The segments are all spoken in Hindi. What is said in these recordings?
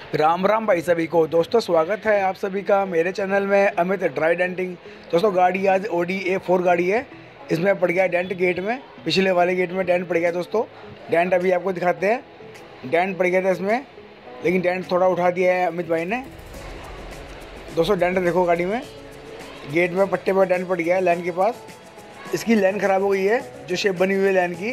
राम राम भाई सभी को। दोस्तों, स्वागत है आप सभी का मेरे चैनल में, अमित ड्राई डेंटिंग दोस्तों, गाड़ी आज ओडी ए फोर गाड़ी है। इसमें पड़ गया डेंट गेट में, पिछले वाले गेट में डेंट पड़ गया दोस्तों। डेंट अभी आपको दिखाते हैं। डेंट पड़ गया था इसमें, लेकिन डेंट थोड़ा उठा दिया है अमित भाई ने। दोस्तों, डेंट देखो गाड़ी में। गेट में पट्टे पर डेंट पड़ गया है लाइन के पास। इसकी लाइन ख़राब हो गई है, जो शेप बनी हुई है लाइन की।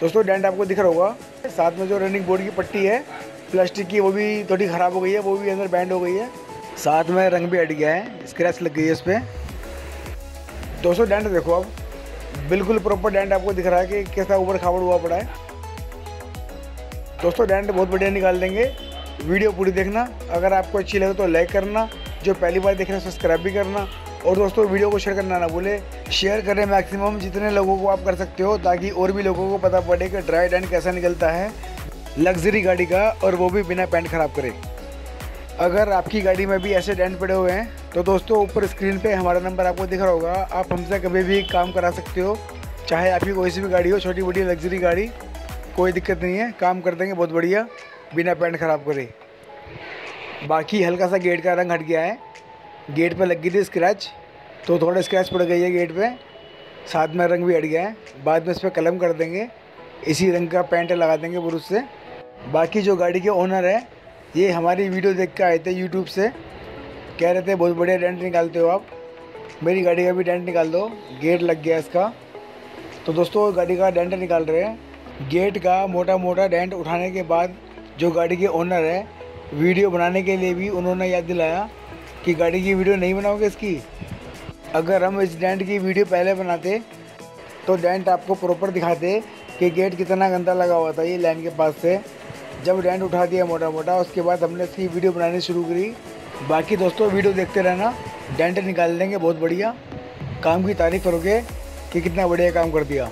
दोस्तों, डेंट आपको दिख रहा होगा। साथ में जो रनिंग बोर्ड की पट्टी है प्लास्टिक की वो भी थोड़ी ख़राब हो गई है, वो भी अंदर बैंड हो गई है। साथ में रंग भी हट गया है स्क्रैच लग गई है इस पर दोस्तों डेंट देखो अब बिल्कुल प्रॉपर डेंट आपको दिख रहा है कि कैसा ऊपर खावड़ हुआ पड़ा है। दोस्तों डेंट बहुत बढ़िया निकाल देंगे। वीडियो पूरी देखना। अगर आपको अच्छी लगे तो लाइक करना। जो पहली बार देख रहे हैं सब्सक्राइब भी करना। और दोस्तों, वीडियो को शेयर करना ना भूले। शेयर करें मैक्सिमम जितने लोगों को आप कर सकते हो, ताकि और भी लोगों को पता पड़े कि ड्राई डेंट कैसा निकलता है। लग्जरी गाड़ी का और वो भी बिना पेंट ख़राब करे। अगर आपकी गाड़ी में भी ऐसे डेंट पड़े हुए हैं तो दोस्तों ऊपर स्क्रीन पे हमारा नंबर आपको दिख रहा होगा। आप हमसे कभी भी काम करा सकते हो। चाहे आपकी कोई सी भी गाड़ी हो छोटी बड़ी लग्जरी गाड़ी, कोई दिक्कत नहीं है। काम कर देंगे, बहुत बढ़िया। बिना पेंट ख़राब करे। बाकी हल्का सा गेट का रंग हट गया है। गेट पर लग गई थी स्क्रैच तो थोड़ा स्क्रैच पड़ गई है गेट पे। साथ में रंग भी हट गया है। बाद में इस पर कलम कर देंगे। इसी रंग का पेंट लगा देंगे बुरुश से। बाकी जो गाड़ी के ओनर है, ये हमारी वीडियो देख के आए थे यूट्यूब से। कह रहे थे, बहुत बढ़िया डेंट निकालते हो आप। मेरी गाड़ी का भी डेंट निकाल दो। गेट लग गया इसका। तो दोस्तों, गाड़ी का डेंट निकाल रहे हैं। गेट का मोटा मोटा डेंट उठाने के बाद जो गाड़ी के ओनर है वीडियो बनाने के लिए भी उन्होंने याद दिलाया कि गाड़ी की वीडियो नहीं बनाओगे इसकी। अगर हम इस डेंट की वीडियो पहले बनाते तो डेंट आपको प्रॉपर दिखाते कि गेट कितना गंदा लगा हुआ था ये लाइन के पास से। जब रेंट उठा दिया मोटा मोटा उसके बाद हमने इसकी वीडियो बनानी शुरू करी। बाकी दोस्तों, वीडियो देखते रहना। डेंट निकाल देंगे, बहुत बढ़िया। काम की तारीफ़ करोगे कि कितना बढ़िया काम कर दिया।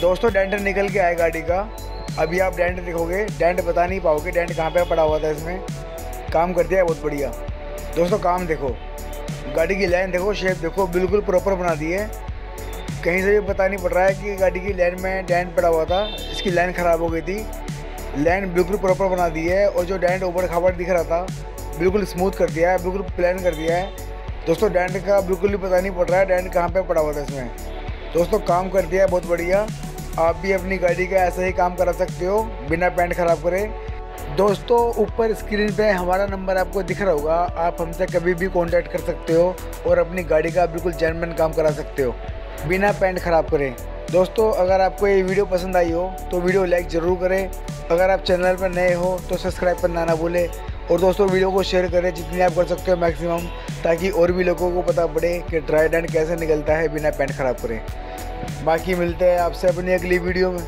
दोस्तों, डेंट निकल के आए गाड़ी का। अभी आप डेंट देखोगे, डेंट बता नहीं पाओगे, डेंट कहाँ पे पड़ा हुआ था इसमें। काम कर दिया है बहुत बढ़िया। दोस्तों, काम देखो। गाड़ी की लाइन देखो शेप देखो, बिल्कुल प्रॉपर बना दी है। कहीं से भी पता नहीं पड़ रहा है कि गाड़ी की लाइन में डेंट पड़ा हुआ था। इसकी लाइन ख़राब हो गई थी। लाइन बिल्कुल प्रॉपर बना दी है और जो डेंट ऊपर खाबर दिख रहा था, बिल्कुल स्मूथ कर दिया है, बिल्कुल प्लान कर दिया है। दोस्तों, डेंट का बिल्कुल भी पता नहीं पड़ रहा है, डेंट कहाँ पे पड़ा हुआ था इसमें। दोस्तों, काम कर दिया है बहुत बढ़िया। आप भी अपनी गाड़ी का ऐसा ही काम करा सकते हो, बिना पेंट ख़राब करे। दोस्तों, ऊपर स्क्रीन पे हमारा नंबर आपको दिख रहा होगा। आप हमसे कभी भी कांटेक्ट कर सकते हो और अपनी गाड़ी का बिल्कुल जेनवन काम करा सकते हो, बिना पेंट ख़राब करें। दोस्तों, अगर आपको ये वीडियो पसंद आई हो तो वीडियो लाइक ज़रूर करें। अगर आप चैनल पर नए हो तो सब्सक्राइब करना ना भूलें। और दोस्तों, वीडियो को शेयर करें जितनी आप कर सकते हो मैक्सिमम ताकि और भी लोगों को पता पड़े कि ड्राई डेंट कैसे निकलता है बिना पेंट ख़राब करें। बाकी मिलते हैं आपसे अपनी अगली वीडियो में।